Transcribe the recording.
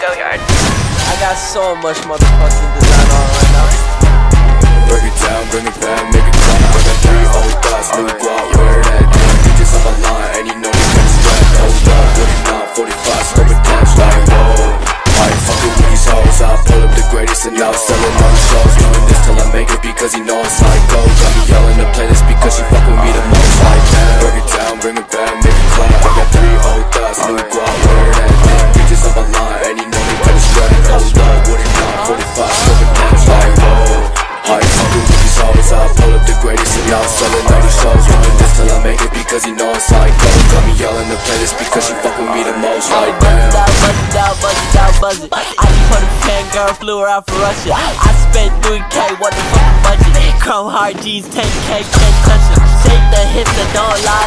go yard. I got so much motherfucking design on right now. Break it down, bring it back, make it clap. I got three old thoughts, new guap, wear that damn. Bitches on my line, and you know they got strap. Hold up, what it not, 45, step it down, like whoa. I ain't fucking with these hoes, I pull up the greatest and now selling all the shows. Doing this till I make it because he know I'm psycho. Got me yelling to play this because she fuck with me hoes, I pull up the greatest and now I'm selling all these shows. Doing this till I make it because he know I'm psycho. Got me yelling to play this because she fuck with me the most. Like Buzz it out, buzz it out, buzz it out, buzz it. I just put a fangirl, flew her out for Russia. I spent 3K, what the fuck budget? Chrome Heart G's, 10K, can't touch it. Shake the hips and don't lie